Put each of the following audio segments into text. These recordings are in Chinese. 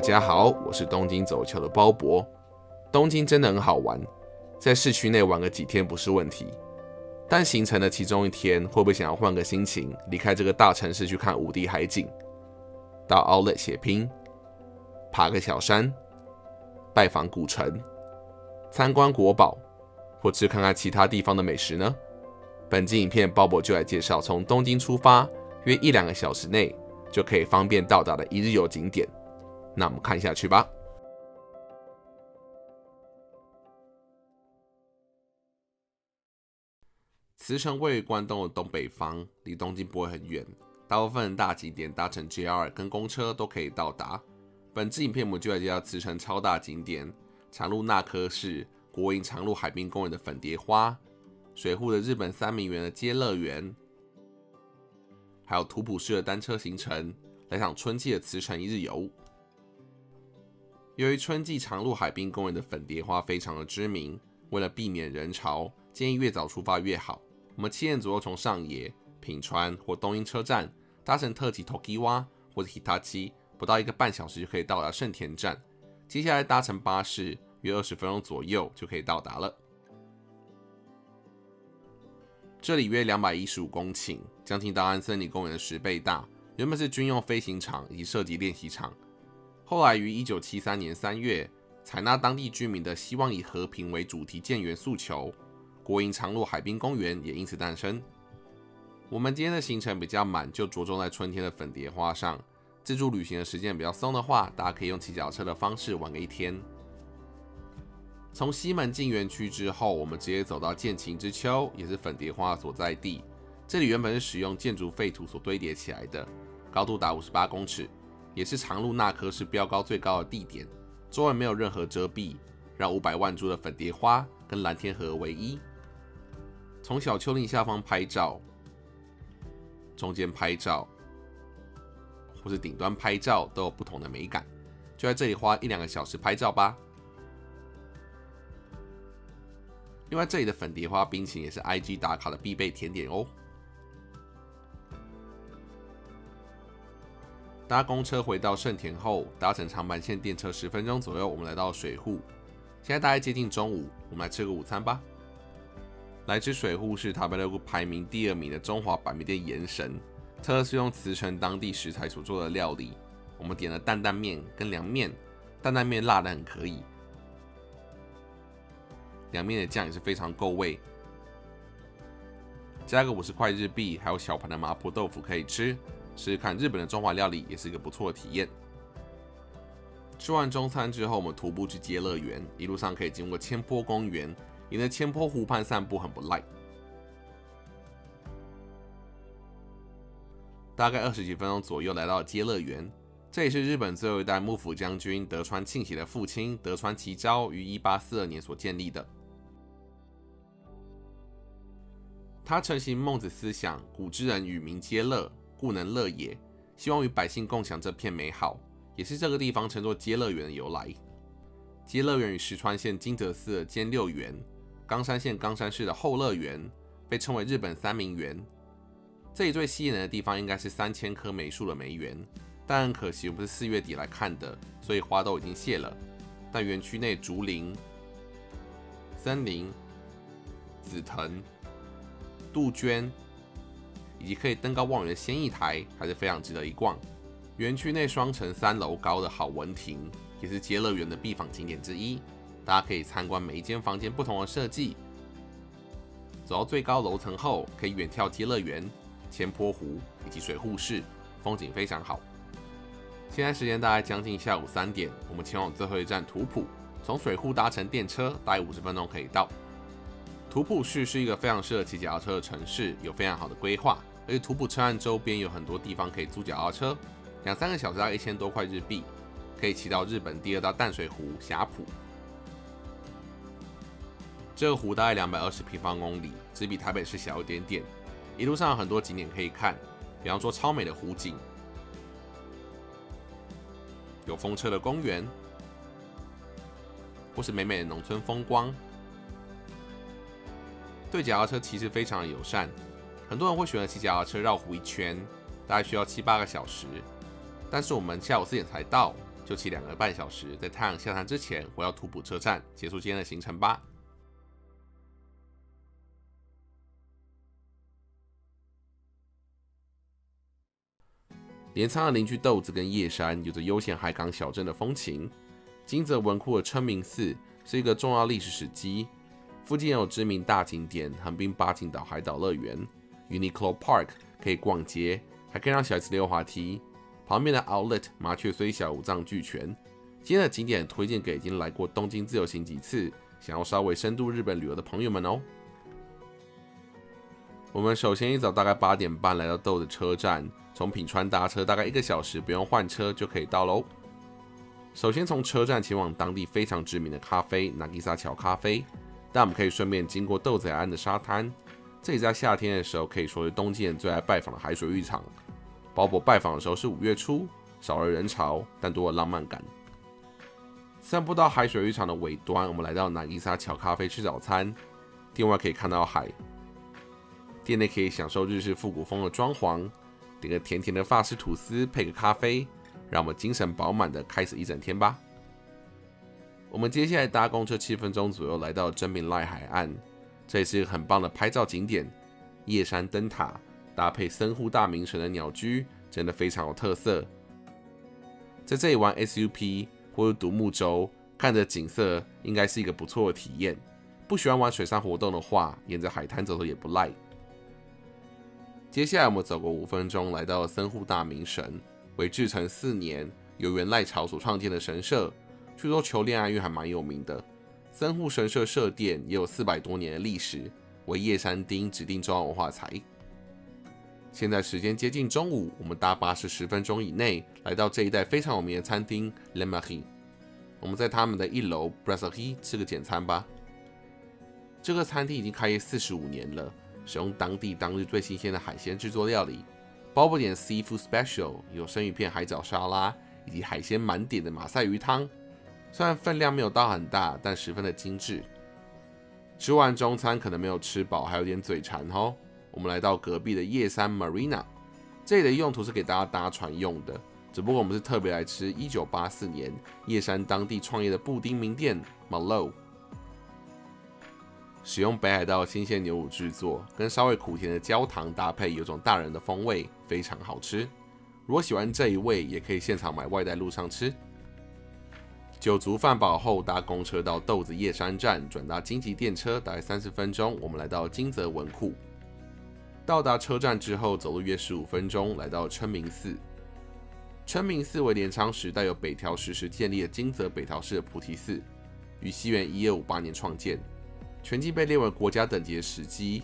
大家好，我是东京走球的鲍勃。东京真的很好玩，在市区内玩个几天不是问题。但行程的其中一天，会不会想要换个心情，离开这个大城市去看五 D 海景，到 Outlet 血拼，爬个小山，拜访古城，参观国宝，或是看看其他地方的美食呢？本集影片鲍勃就来介绍，从东京出发，约一两个小时内就可以方便到达的一日游景点。那我们看下去吧。慈城位于关东的东北方，离东京不会很远，大部分大景点搭乘 JR 跟公车都可以到达。本次影片我们就来介绍慈城超大景点长鹿那科市、国营长鹿海滨公园的粉蝶花、水户的日本三明园的街乐园，还有图普市的单车行程，来场春季的慈城一日游。由于春季长鹿海滨公园的粉蝶花非常的知名，为了避免人潮，建议越早出发越好。我们七点左右从上野、品川或东英车站搭乘特急 Tokiwa 或者 Hitachi，不到一个半小时就可以到达盛田站。接下来搭乘巴士，约二十分钟左右就可以到达了。这里约两百一十五公顷，将近大安森林公园的十倍大，原本是军用飞行场以及射击练习场。后来于一九七三年三月，采纳当地居民的希望以和平为主题建园诉求。国营长鹿海滨公园也因此诞生。我们今天的行程比较满，就着重在春天的粉蝶花上。自助旅行的时间比较松的话，大家可以用骑脚车的方式玩个一天。从西门进园区之后，我们直接走到剑琴之丘，也是粉蝶花所在地。这里原本是使用建筑废土所堆叠起来的，高度达五十八公尺，也是长鹿那科是标高最高的地点。周围没有任何遮蔽，让五百万株的粉蝶花跟蓝天合为一。从小丘陵下方拍照，中间拍照，或是顶端拍照，都有不同的美感。就在这里花一两个小时拍照吧。另外，这里的粉蝶花冰淇淋也是 IG 打卡的必备甜点哦。搭公车回到盛田后，搭乘长板线电车十分钟左右，我们来到水户。现在大概接近中午，我们来吃个午餐吧。来吃水户是塔贝勒谷排名第二名的中华板面店盐神，特色是用茨城当地食材所做的料理。我们点了担担面跟凉面，担担面辣的很可以，凉面的酱也是非常够味。加个五十块日币，还有小盘的麻婆豆腐可以吃，试试看日本的中华料理也是一个不错的体验。吃完中餐之后，我们徒步去街乐园，一路上可以经过千坡公园。沿着千坡湖畔散步很不赖，大概二十几分钟左右来到街乐园。这也是日本最后一代幕府将军德川庆喜的父亲德川齐昭于一八四二年所建立的。他承袭孟子思想，古之人与民皆乐，故能乐也。希望与百姓共享这片美好，也是这个地方称作街乐园的由来。街乐园与石川县金泽寺的兼六园。冈山县冈山市的后乐园被称为日本三名园。这里最吸引人的地方应该是三千棵梅树的梅园，但可惜我们是四月底来看的，所以花都已经谢了。但园区内竹林、森林、紫藤、杜鹃以及可以登高望远的仙逸台还是非常值得一逛。园区内双层三楼高的好文亭也是街乐园的必访景点之一。大家可以参观每一间房间不同的设计，走到最高楼层后，可以远眺街乐园、千坡湖以及水户市，风景非常好。现在时间大概将近下午三点，我们前往最后一站图浦，从水户搭乘电车，大概五十分钟可以到。图浦市是一个非常适合骑脚踏车的城市，有非常好的规划，而且图浦车站周边有很多地方可以租脚踏车，两三个小时大概一千多块日币，可以骑到日本第二大淡水湖霞浦。这个湖大概两百二十平方公里，只比台北市小一点点。一路上有很多景点可以看，比方说超美的湖景，有风车的公园，或是美美的农村风光。对脚踏车其实非常的友善，很多人会选择骑脚踏车绕湖一圈，大概需要七八个小时。但是我们下午四点才到，就骑两个半小时，在太阳下山之前回到图普车站，结束今天的行程吧。镰仓的邻居豆子跟叶山有着悠闲海港小镇的风情。金泽文库的春明寺是一个重要历史史迹，附近有知名大景点横滨八景岛海岛乐园、Uniqlo Park 可以逛街，还可以让小孩子溜滑梯。旁边的 Outlet 麻雀虽小五脏俱全。今天的景点推荐给已经来过东京自由行几次，想要稍微深度日本旅游的朋友们哦。我们首先一早大概八点半来到豆子车站。从品川搭车大概一个小时，不用换车就可以到喽。首先从车站前往当地非常知名的咖啡——纳吉萨桥咖啡，但我们可以顺便经过豆仔岸的沙滩。这里在夏天的时候可以说是东京人最爱拜访的海水浴场。鲍勃拜访的时候是五月初，少了人潮，但多了浪漫感。散步到海水浴场的尾端，我们来到南伊萨桥咖啡吃早餐。店外可以看到海，店内可以享受日式复古风的装潢。点个甜甜的法式吐司，配个咖啡，让我们精神饱满的开始一整天吧。我们接下来搭公车七分钟左右来到真名赖海岸，这也是一个很棒的拍照景点。夜山灯塔搭配森户大明神的鸟居，真的非常有特色。在这里玩 SUP 或者独木舟，看着景色应该是一个不错的体验。不喜欢玩水上活动的话，沿着海滩走走也不赖。接下来我们走过五分钟，来到了森户大明神，为至成四年由元赖朝所创建的神社，据说求恋爱运还蛮有名的。森户神社社殿也有四百多年的历史，为叶山町指定重要文化财。现在时间接近中午，我们搭巴士十分钟以内来到这一带非常有名的餐厅 Le Marie，我们在他们的一楼 Brasserie 吃个简餐吧。这个餐厅已经开业四十五年了。使用当地当日最新鲜的海鲜制作料理，包括点 seafood special，有生鱼片、海藻沙拉以及海鲜满点的马赛鱼汤。虽然分量没有到很大，但十分的精致。吃完中餐可能没有吃饱，还有点嘴馋哦。我们来到隔壁的叶山 Marina，这里的用途是给大家搭船用的，只不过我们是特别来吃1984年叶山当地创业的布丁名店 Malo。使用北海道新鲜牛乳制作，跟稍微苦甜的焦糖搭配，有种大人的风味，非常好吃。如果喜欢这一味，也可以现场买外带路上吃。酒足饭饱后，搭公车到豆子叶山站，转搭京急电车，大概三十分钟，我们来到金泽文库。到达车站之后，走路约十五分钟，来到春明寺。春明寺为镰仓时代由北条时时建立的金泽北条氏的菩提寺，于西元一二五八年创建。全境被列为国家等级的史迹，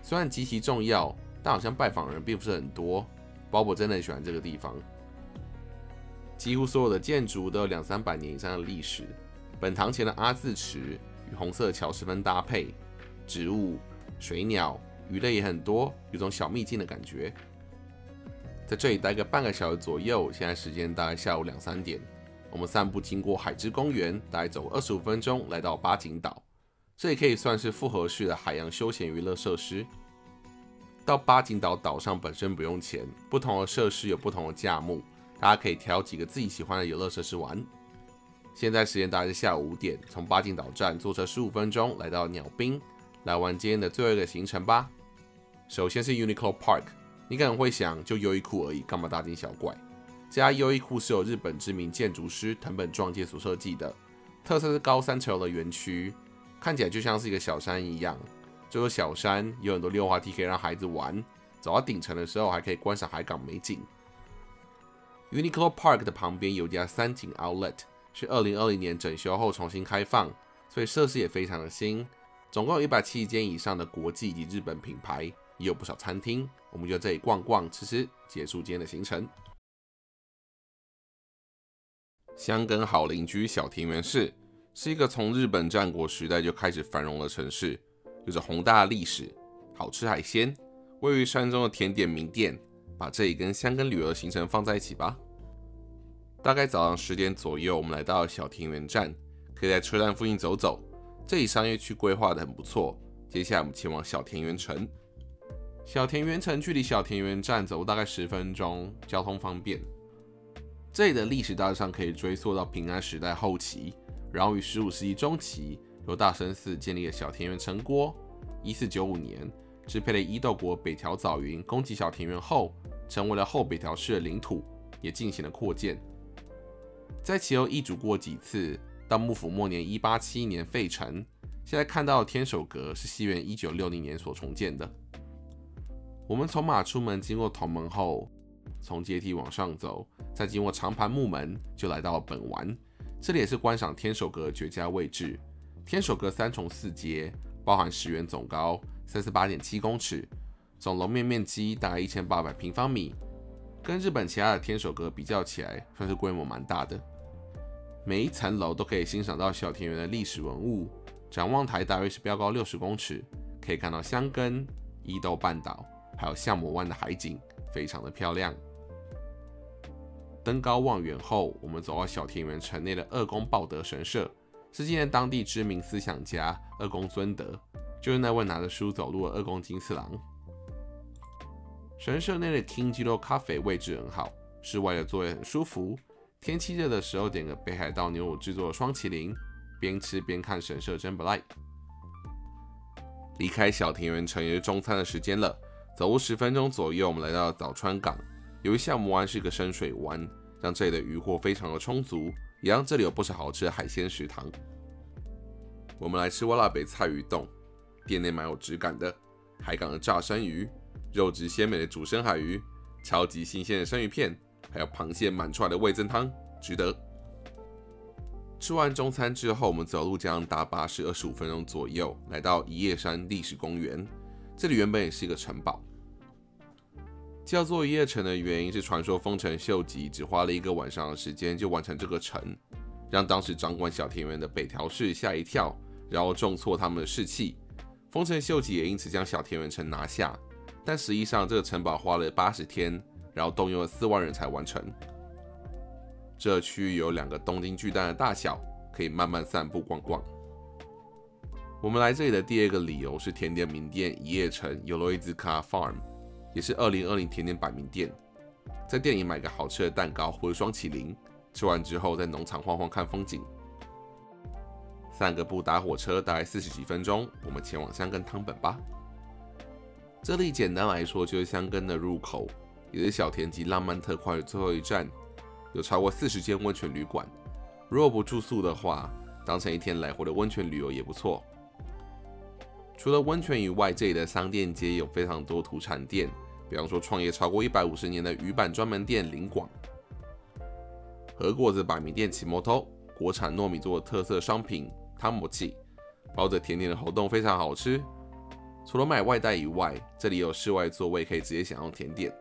虽然极其重要，但好像拜访人并不是很多。鲍勃真的很喜欢这个地方，几乎所有的建筑都有两三百年以上的历史。本堂前的阿字池与红色桥十分搭配，植物、水鸟、鱼类也很多，有种小秘境的感觉。在这里待个半个小时左右，现在时间大概下午两三点，我们散步经过海之公园，大概走二十五分钟，来到八景岛。这也可以算是复合式的海洋休闲娱乐设施。到八景岛岛上本身不用钱，不同的设施有不同的价目，大家可以挑几个自己喜欢的游乐设施玩。现在时间大概是下午五点，从八景岛站坐车十五分钟来到鸟滨，来玩今天的最后一个行程吧。首先是 Uniqlo Park，你可能会想，就优衣库而已，干嘛大惊小怪？这家优衣库是由日本知名建筑师藤本壮介所设计的，特色是高三层楼的园区。看起来就像是一个小山一样，这座小山有很多溜滑梯可以让孩子玩。走到顶层的时候，还可以观赏海港美景。Uniqlo Park 的旁边有家三井 Outlet，是二零二零年整修后重新开放，所以设施也非常的新。总共有一百七十间以上的国际及日本品牌，也有不少餐厅。我们就这里逛逛吃吃，结束今天的行程。香根好邻居小田园市。是一个从日本战国时代就开始繁荣的城市，有着宏大的历史，好吃海鲜，位于山中的甜点名店，把这里跟香根旅游的行程放在一起吧。大概早上十点左右，我们来到了小田园站，可以在车站附近走走，这里商业区规划的很不错。接下来我们前往小田园城，小田园城距离小田园站走大概十分钟，交通方便。这里的历史大致上可以追溯到平安时代后期，然后于十五世纪中期由大神寺建立了小田园城郭。一四九五年支配了伊豆国北条早云攻击小田园后，成为了后北条氏的领土，也进行了扩建。在其后易主过几次，到幕府末年一八七一年废城。现在看到天守阁是西元一九六零年所重建的。我们从马出门经过铜门后。从阶梯往上走，再经过长盘木门，就来到了本丸。这里也是观赏天守阁绝佳位置。天守阁三重四阶，包含十元总高三十八点七公尺，总楼面面积大概一千八百平方米。跟日本其他的天守阁比较起来，算是规模蛮大的。每一层楼都可以欣赏到小田园的历史文物。展望台大约是标高六十公尺，可以看到箱根、伊豆半岛，还有相模湾的海景，非常的漂亮。登高望远后，我们走到小田园城内的二宫报德神社，是纪念当地知名思想家二宫尊德，就是那位拿着书走路的二宫金次郎。神社内的 King Jiro 咖啡位置很好，室外的座位很舒服。天气热的时候，点个北海道牛乳制作的双麒麟，边吃边看神社真不赖。离开小田园城也是中餐的时间了，走路十分钟左右，我们来到早川港。由于项目湾是一个深水湾，让这里的渔获非常的充足，也让这里有不少好吃的海鲜食堂。我们来吃瓦拉北菜鱼冻，店内蛮有质感的，海港的炸生鱼，肉质鲜美的煮深海鱼，超级新鲜的生鱼片，还有螃蟹满出来的味增汤，值得。吃完中餐之后，我们走路将搭巴士二十五分钟左右，来到一叶山历史公园。这里原本也是一个城堡。叫做一夜城的原因是，传说丰臣秀吉只花了一个晚上的时间就完成这个城，让当时掌管小田园的北条氏吓一跳，然后重挫他们的士气。丰臣秀吉也因此将小田园城拿下，但实际上这个城堡花了八十天，然后动用了四万人才完成。这区域有两个东京巨蛋的大小，可以慢慢散步逛逛。我们来这里的第二个理由是甜点名店一夜城有了一只卡 farm。也是二零二零甜点百名店，在店里买个好吃的蛋糕或者双麒麟，吃完之后在农场晃晃看风景。散个步打火车大概四十几分钟，我们前往香根汤本吧。这里简单来说就是香根的入口，也是小田急浪漫特快的最后一站，有超过四十间温泉旅馆。如果不住宿的话，当成一天来回的温泉旅游也不错。除了温泉以外，这里的商店街有非常多土产店。比方说，创业超过一百五十年的鱼板专门店林广，和果子百米店骑摩托，国产糯米做的特色商品汤姆奇，包着甜甜的喉冻非常好吃。除了买外带以外，这里有室外座位可以直接享用甜点。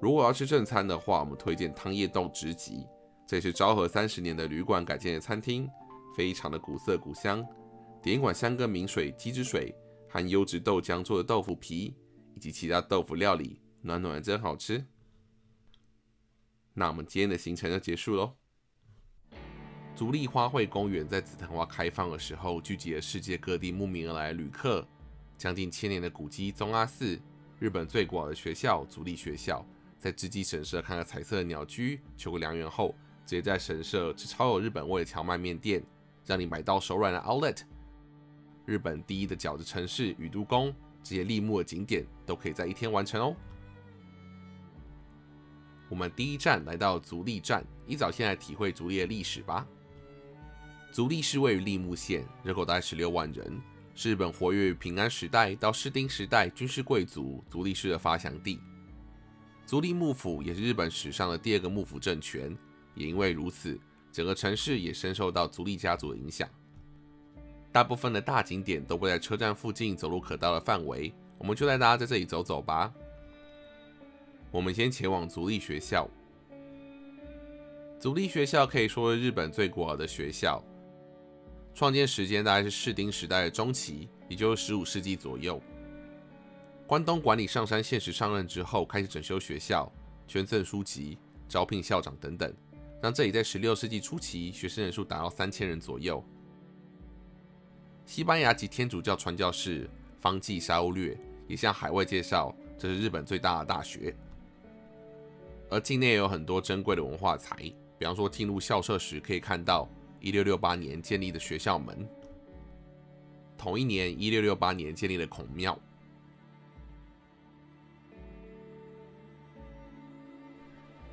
如果要吃正餐的话，我们推荐汤叶豆直吉，这是昭和三十年的旅馆改建的餐厅，非常的古色古香。点一碗香根名水鸡汁水，含优质豆浆做的豆腐皮。以及其他豆腐料理，暖暖的真好吃。那我们今天的行程就结束喽。足利花卉公园在紫藤花开放的时候，聚集了世界各地慕名而来的旅客。将近千年的古迹宗阿寺，日本最古老的学校足利学校，在织机神社看了彩色的鸟居，求个良缘后，直接在神社吃超有日本味的荞麦面店，让你买到手软的 Outlet。日本第一的饺子城市宇都宫。这些立木的景点都可以在一天完成哦。我们第一站来到足利站，一早先来体会足利的历史吧。足利市位于立木县，人口大概十六万人，是日本活跃于平安时代到室町时代军事贵族足利氏的发祥地。足利幕府也是日本史上的第二个幕府政权，也因为如此，整个城市也深受到足利家族的影响。大部分的大景点都不在车站附近走路可到的范围，我们就带大家在这里走走吧。我们先前往足利学校。足利学校可以说是日本最古老的学校，创建时间大概是室町时代的中期，也就是十五世纪左右。关东管理上山现实上任之后，开始整修学校，捐赠书籍，招聘校长等等，让这里在十六世纪初期学生人数达到三千人左右。西班牙籍天主教传教士方济沙乌略也向海外介绍，这是日本最大的大学。而境内也有很多珍贵的文化财，比方说进入校舍时可以看到一六六八年建立的学校门，同一年一六六八年建立的孔庙。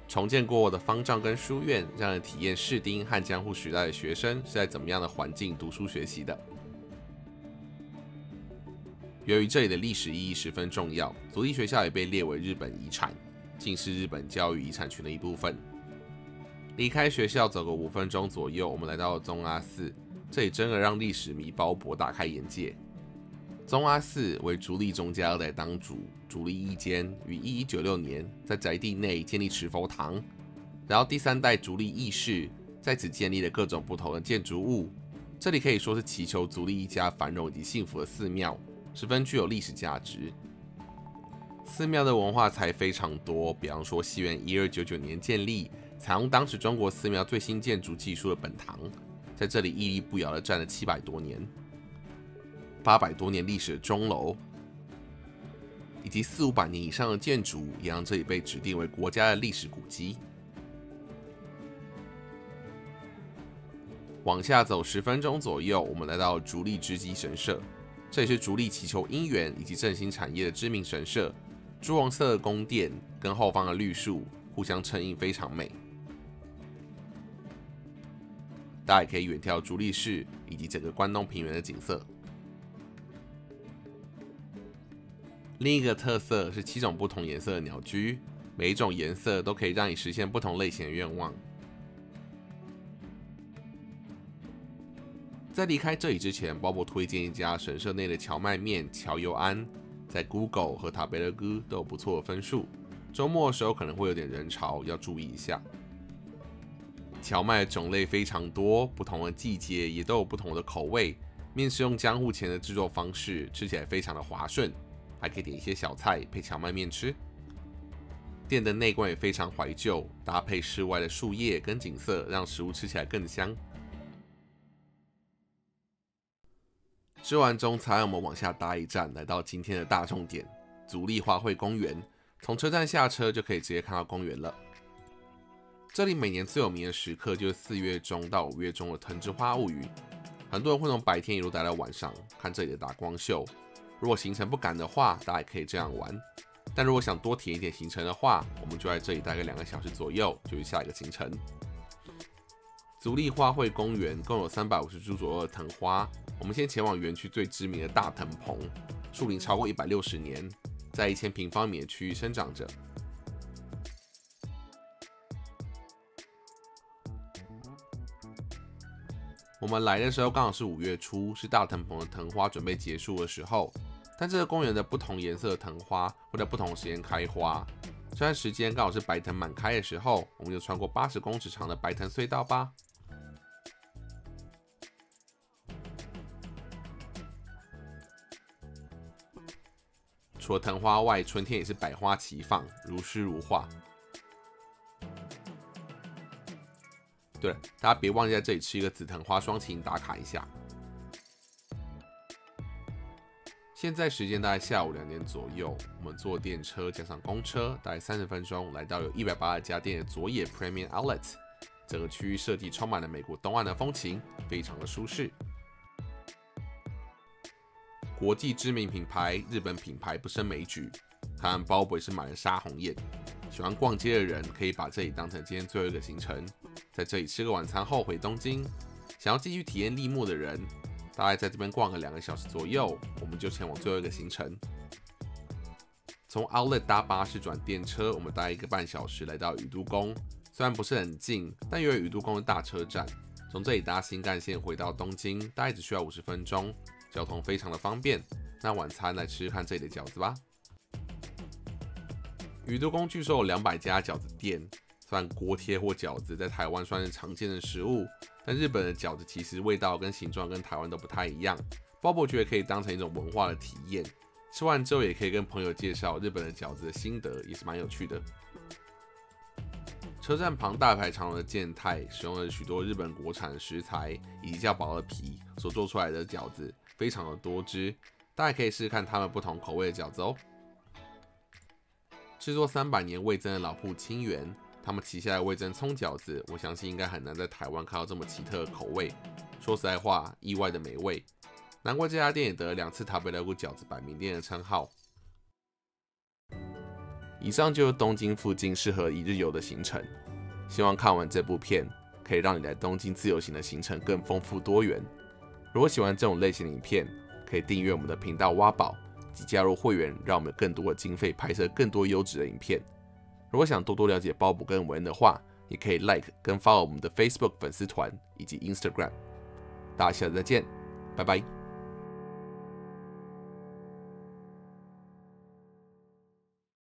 重建过的方丈跟书院，让人体验士丁和江户时代的学生是在怎么样的环境读书学习的。由于这里的历史意义十分重要，足利学校也被列为日本遗产，竟是日本教育遗产群的一部分。离开学校走个五分钟左右，我们来到了宗阿寺，这里真的让历史迷包博大开眼界。宗阿寺为足利宗家二代当主足利义坚于一一九六年在宅地内建立持佛堂，然后第三代足利义士在此建立了各种不同的建筑物。这里可以说是祈求足利一家繁荣以及幸福的寺庙，十分具有历史价值。寺庙的文化财非常多，比方说西元一二九九年建立，采用当时中国寺庙最新建筑技术的本堂，在这里屹立不摇的站了七百多年。八百多年历史的钟楼，以及四五百年以上的建筑，也让这里被指定为国家的历史古迹。往下走十分钟左右，我们来到竹立织机神社，这也是竹立祈求姻缘以及振兴产业的知名神社。朱红色的宫殿跟后方的绿树互相衬映，非常美。大家也可以远眺竹立市以及整个关东平原的景色。另一个特色是七种不同颜色的鸟居，每一种颜色都可以让你实现不同类型的愿望。在离开这里之前，鲍勃推荐一家神社内的荞麦面荞油庵，在 Google 和塔贝勒哥都有不错的分数。周末的时候可能会有点人潮，要注意一下。荞麦种类非常多，不同的季节也都有不同的口味。面是用江户前的制作方式，吃起来非常的滑顺。还可以点一些小菜配荞麦面吃。店的内观也非常怀旧，搭配室外的树叶跟景色，让食物吃起来更香。吃完中餐，我们往下搭一站，来到今天的大重点——足利花卉公园。从车站下车就可以直接看到公园了。这里每年最有名的时刻就是四月中到五月中的藤之花物语，很多人会从白天一路待到晚上，看这里的打光秀。如果行程不赶的话，大家也可以这样玩。但如果想多体验一点行程的话，我们就在这里待个两个小时左右，就是下一个行程。足利花卉公园共有三百五十株左右的藤花，我们先前往园区最知名的大藤棚，树龄超过一百六十年，在一千平方米的区域生长着。我们来的时候刚好是五月初，是大藤棚的藤花准备结束的时候。但这个公园的不同颜色的藤花会在不同时间开花，这段时间刚好是白藤满开的时候，我们就穿过八十公尺长的白藤隧道吧。除了藤花外，春天也是百花齐放，如诗如画。对了，大家别忘记在这里吃一个紫藤花双擎打卡一下。现在时间大概下午两点左右，我们坐电车加上公车，大概三十分钟，来到有一百八十家店的佐野 Premium Outlet。整个区域设计充满了美国东岸的风情，非常的舒适。国际知名品牌、日本品牌不胜枚举。看包博也是买了杀红眼。喜欢逛街的人可以把这里当成今天最后一个行程，在这里吃个晚餐后回东京。想要继续体验立木的人。大概在这边逛个两个小时左右，我们就前往最后一个行程。从 Outlet 搭巴士转电车，我们搭一个半小时来到宇都宫。虽然不是很近，但由于宇都宫的大车站，从这里搭新干线回到东京，大概只需要五十分钟，交通非常的方便。那晚餐来吃吃看这里的饺子吧。宇都宫据说有两百家饺子店，虽然锅贴或饺子在台湾算是常见的食物。但日本的饺子其实味道跟形状跟台湾都不太一样，鲍勃觉得可以当成一种文化的体验。吃完之后也可以跟朋友介绍日本的饺子的心得，也是蛮有趣的。车站旁大排长龙的健太使用了许多日本国产食材以及较薄的皮所做出来的饺子，非常的多汁，大家可以试试看他们不同口味的饺子哦。制作三百年味增的老铺清源，他们旗下的味增葱饺子，我相信应该很难在台湾看到这么奇特的口味。说实在话，意外的美味，难怪这家店也得了两次塔北莱古饺子百名店的称号。以上就是东京附近适合一日游的行程，希望看完这部片可以让你来东京自由行的行程更丰富多元。如果喜欢这种类型的影片，可以订阅我们的频道挖宝及加入会员，让我们有更多的经费拍摄更多优质的影片。如果想多多了解鲍勃跟文的话，也可以 like 跟 follow 我们的 Facebook 粉丝团以及 Instagram。大家下次再见，拜拜。